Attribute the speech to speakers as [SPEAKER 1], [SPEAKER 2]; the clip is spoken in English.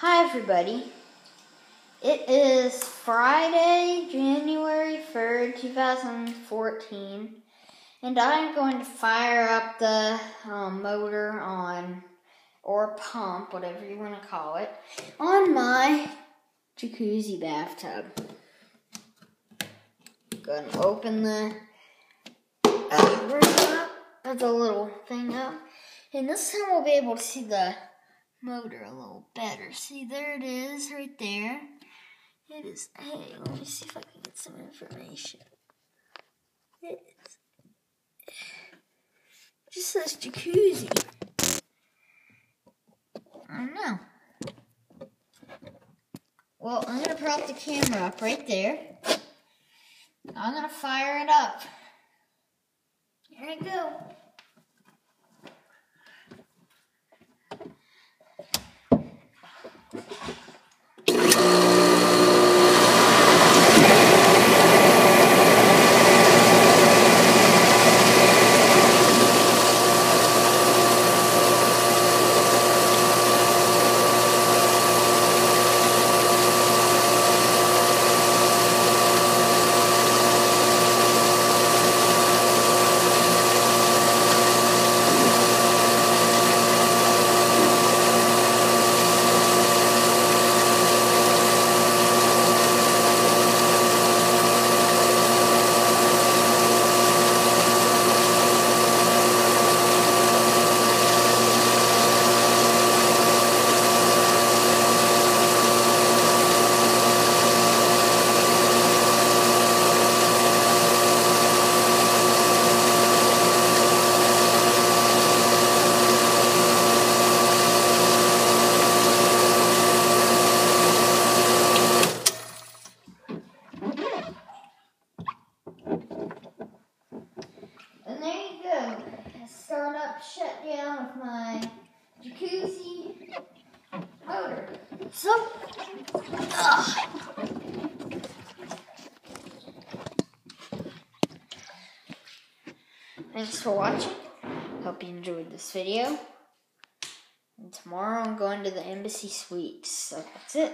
[SPEAKER 1] Hi, everybody. It is Friday, January 3rd, 2014, and I'm going to fire up the um, motor on, or pump, whatever you want to call it, on my jacuzzi bathtub. Go ahead and open the uh, up, the little thing up, and this time we'll be able to see the motor a little better. See, there it is, right there. It is, hey, let me see if I can get some information. It just says jacuzzi. I don't know. Well, I'm going to prop the camera up right there. I'm going to fire it up. Here I go. And there you go. Start up, shut down with my jacuzzi motor. So, ugh. thanks for watching. Hope you enjoyed this video. And tomorrow I'm going to the Embassy Suites. So that's it.